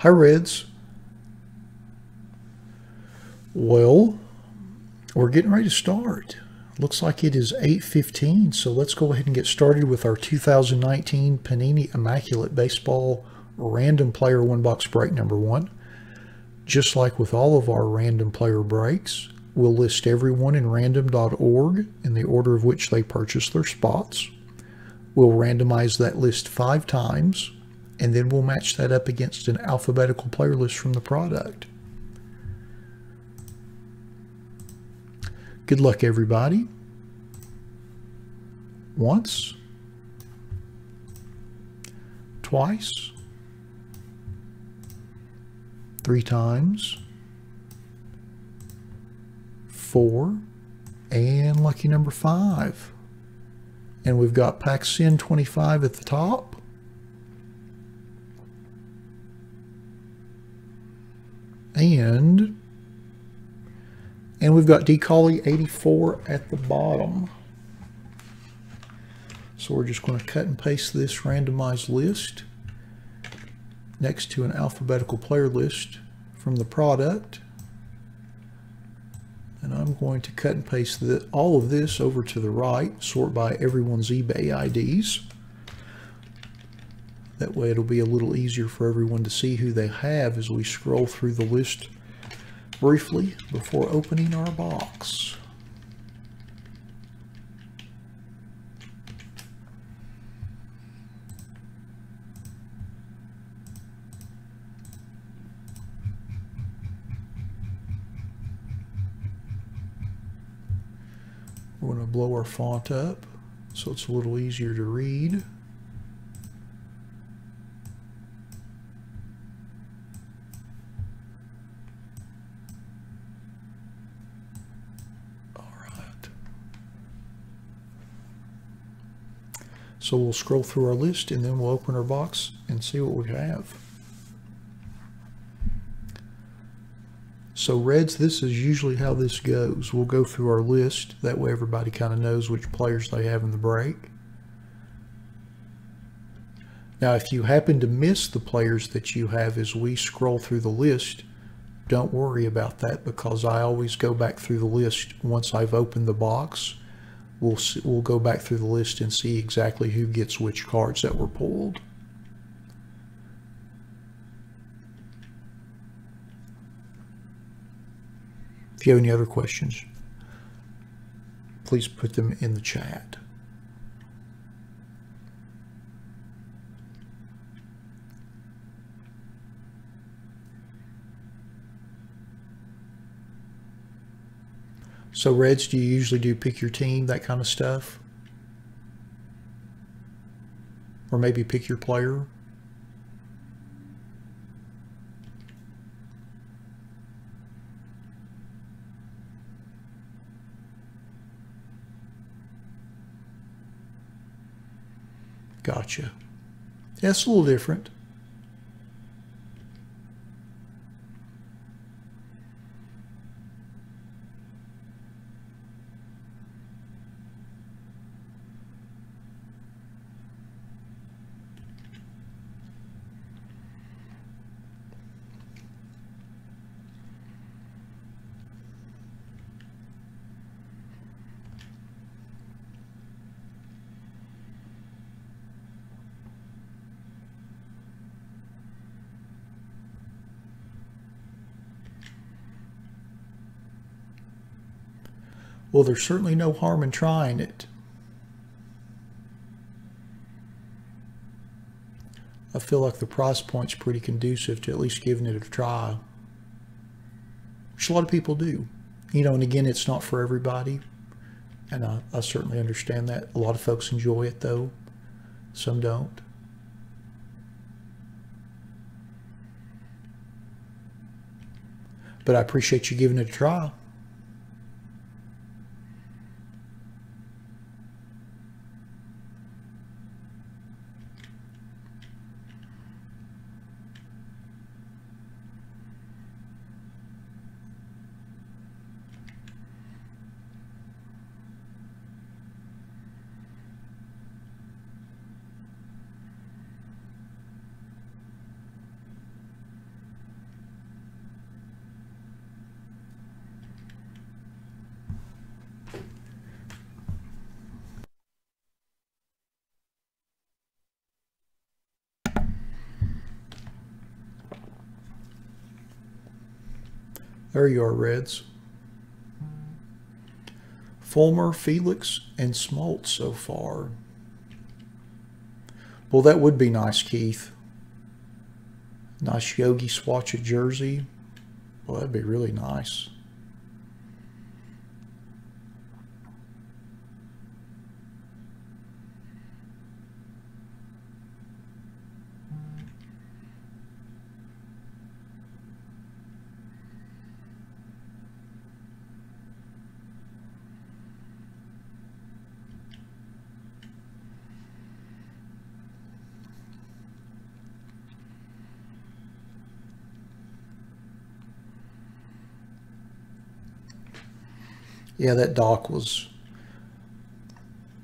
Hi, Reds. Well, we're getting ready to start. Looks like it is 8.15, so let's go ahead and get started with our 2019 Panini Immaculate Baseball Random Player One Box Break number one. Just like with all of our random player breaks, we'll list everyone in random.org in the order of which they purchased their spots. We'll randomize that list five times, and then we'll match that up against an alphabetical player list from the product. Good luck, everybody. Once, twice, three times, four, and lucky number five. And we've got Paxin 25 at the top. And and we've got Decauley 84 at the bottom. So we're just going to cut and paste this randomized list next to an alphabetical player list from the product. And I'm going to cut and paste the, all of this over to the right, sort by everyone's eBay IDs. That way it'll be a little easier for everyone to see who they have as we scroll through the list briefly before opening our box. We're going to blow our font up so it's a little easier to read. So we'll scroll through our list and then we'll open our box and see what we have. So Reds, this is usually how this goes. We'll go through our list. That way everybody kind of knows which players they have in the break. Now, if you happen to miss the players that you have as we scroll through the list, don't worry about that because I always go back through the list once I've opened the box we'll see, we'll go back through the list and see exactly who gets which cards that were pulled. If you have any other questions, please put them in the chat. So Reds, do you usually do pick your team, that kind of stuff? Or maybe pick your player? Gotcha. That's a little different. Well, there's certainly no harm in trying it. I feel like the price point's pretty conducive to at least giving it a try. Which a lot of people do. You know, and again, it's not for everybody. And I, I certainly understand that. A lot of folks enjoy it, though. Some don't. But I appreciate you giving it a try. There you are, Reds. Fulmer, Felix, and Smoltz so far. Well, that would be nice, Keith. Nice Yogi Swatcha jersey. Well, that'd be really nice. Yeah, that dock was,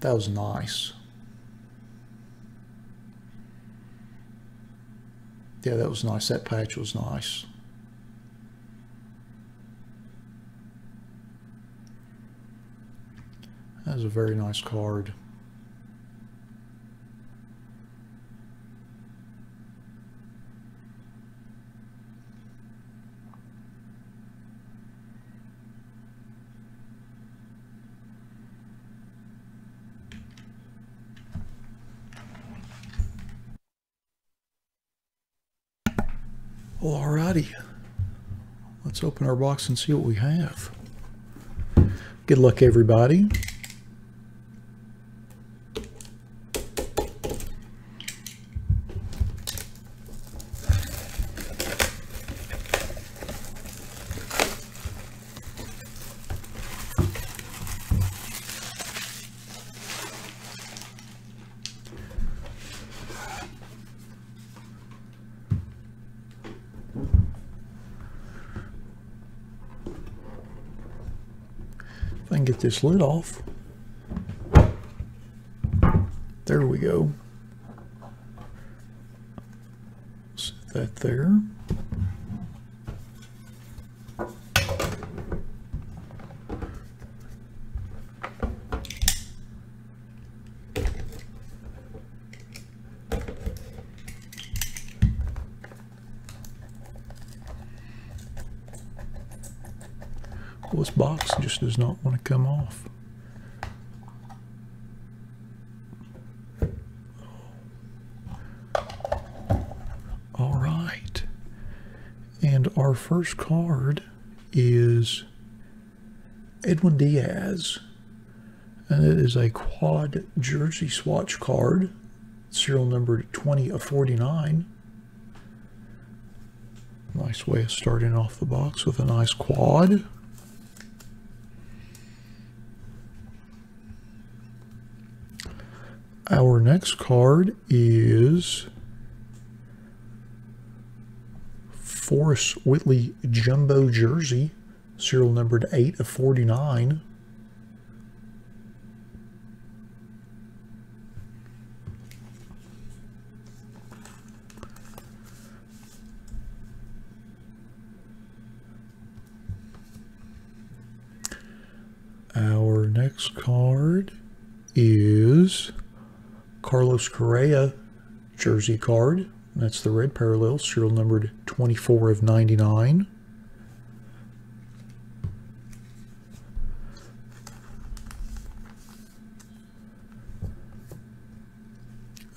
that was nice. Yeah, that was nice. That patch was nice. That was a very nice card. Alrighty. Let's open our box and see what we have. Good luck, everybody. Get this lid off. There we go. Set that there. Well, this box just does not want to come off. All right. And our first card is Edwin Diaz. And it is a quad jersey swatch card, serial number 20 of 49. Nice way of starting off the box with a nice quad. Our next card is Forrest Whitley Jumbo Jersey, serial numbered 8 of 49. Our next card is Carlos Correa jersey card. That's the red parallel, serial numbered 24 of 99.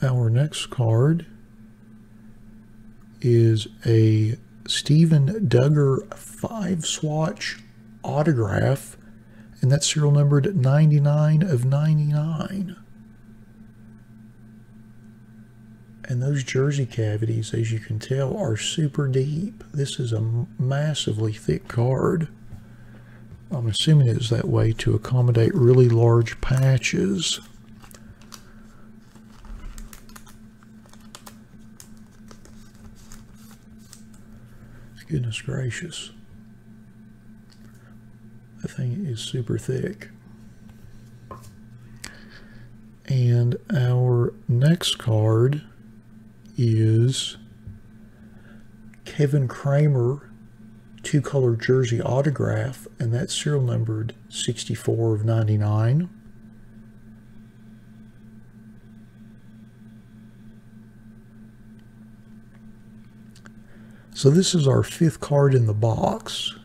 Our next card is a Steven Duggar 5 swatch autograph, and that's serial numbered 99 of 99. And those jersey cavities, as you can tell, are super deep. This is a massively thick card. I'm assuming it's that way to accommodate really large patches. Goodness gracious. That thing is super thick. And our next card is Kevin Kramer two color jersey autograph, and that's serial numbered 64 of 99. So this is our fifth card in the box,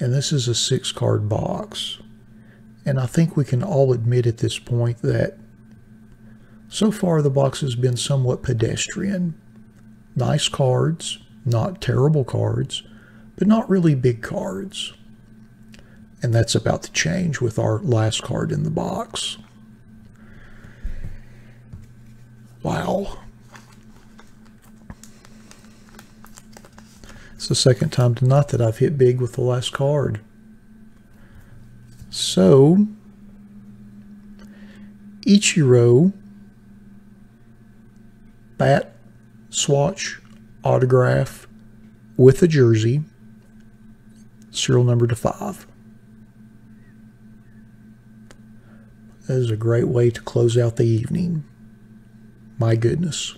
And this is a six card box. And I think we can all admit at this point that so far the box has been somewhat pedestrian. Nice cards, not terrible cards, but not really big cards. And that's about to change with our last card in the box. Wow. It's the second time tonight that I've hit big with the last card. So, Ichiro, bat, swatch, autograph with a jersey, serial number to five. That is a great way to close out the evening. My goodness.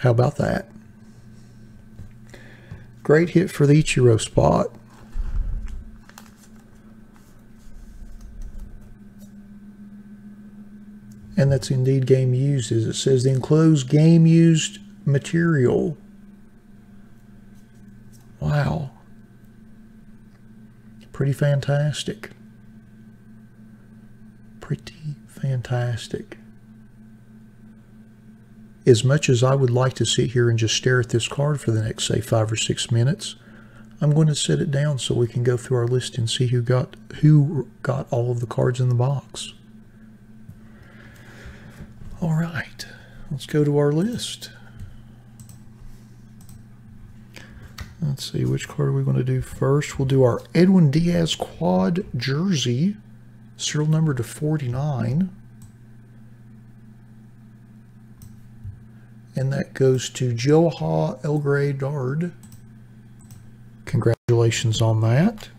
How about that? Great hit for the Ichiro spot. And that's indeed game used, as it says the enclosed game used material. Wow. Pretty fantastic. Pretty fantastic. As much as I would like to sit here and just stare at this card for the next, say, five or six minutes, I'm going to set it down so we can go through our list and see who got who got all of the cards in the box. All right, let's go to our list. Let's see, which card are we going to do first? We'll do our Edwin Diaz quad jersey, serial number to 49. And that goes to Joha Elgray Dard. Congratulations on that.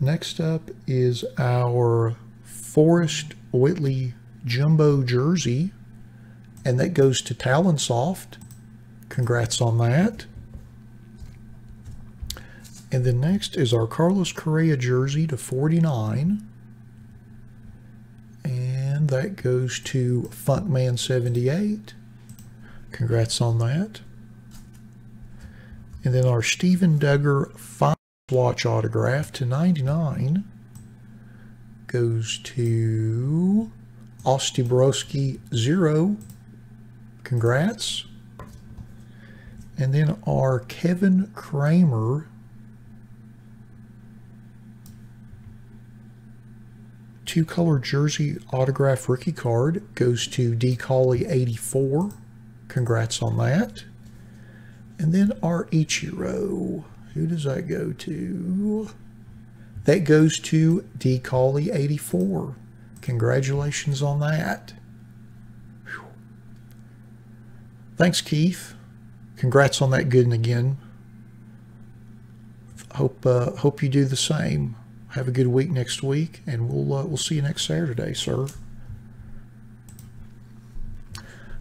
Next up is our Forrest Whitley Jumbo Jersey, and that goes to Talonsoft. Congrats on that. And then next is our Carlos Correa jersey to 49. And that goes to Funkman78. Congrats on that. And then our Steven Duggar five swatch autograph to 99 goes to Ostebrowski Zero. Congrats. And then our Kevin Kramer two-color jersey autograph rookie card goes to D. Cauley 84. Congrats on that. And then our Ichiro. Who does that go to? That goes to D. Cauley 84. Congratulations on that. Whew. Thanks, Keith. Congrats on that good and again. Hope uh, hope you do the same. Have a good week next week, and we'll uh, we'll see you next Saturday, sir.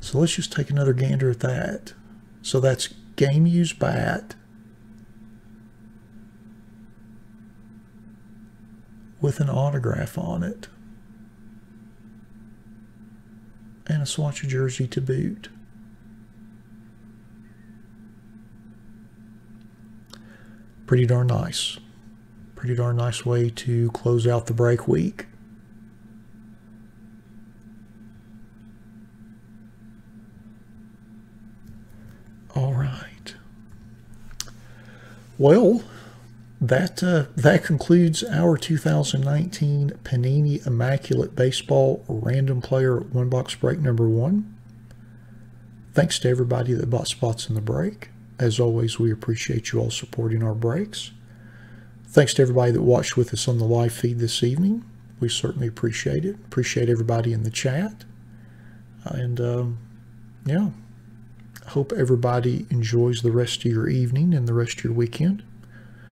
So let's just take another gander at that. So that's game used bat with an autograph on it and a swatch of jersey to boot. Pretty darn nice. Pretty darn nice way to close out the break week. All right. Well, that uh, that concludes our 2019 Panini Immaculate Baseball Random Player One Box Break number one. Thanks to everybody that bought spots in the break. As always, we appreciate you all supporting our breaks. Thanks to everybody that watched with us on the live feed this evening. We certainly appreciate it. Appreciate everybody in the chat. And um, yeah, hope everybody enjoys the rest of your evening and the rest of your weekend.